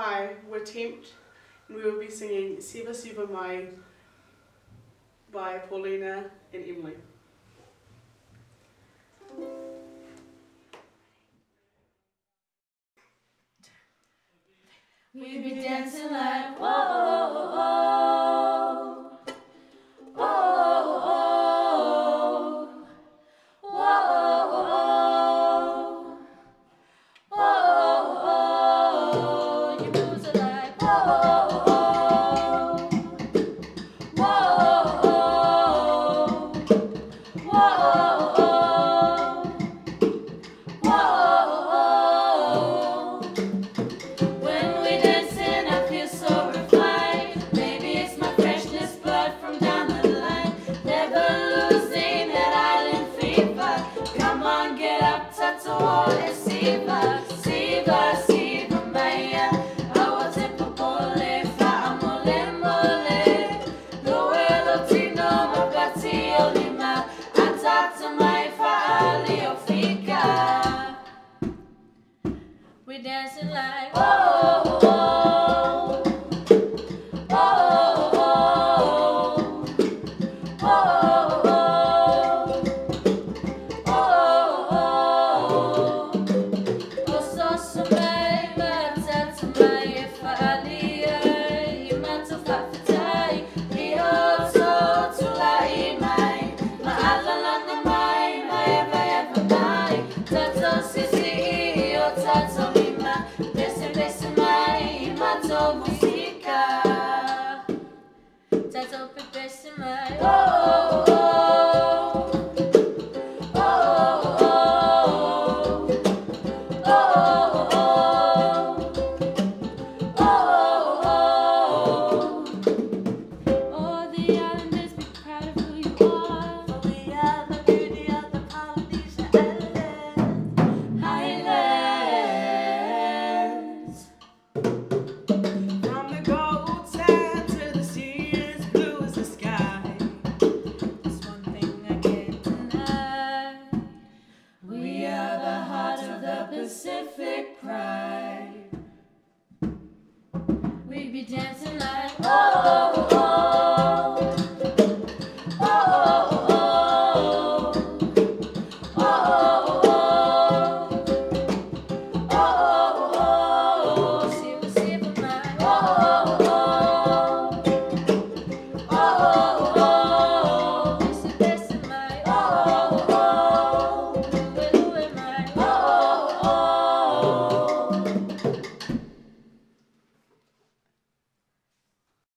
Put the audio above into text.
Hi, we're Tempt, and we will be singing Siva Siva Mai by Paulina and Emily. We will be dancing like whoa. We dancing like whoa. whoa, whoa. that's all. open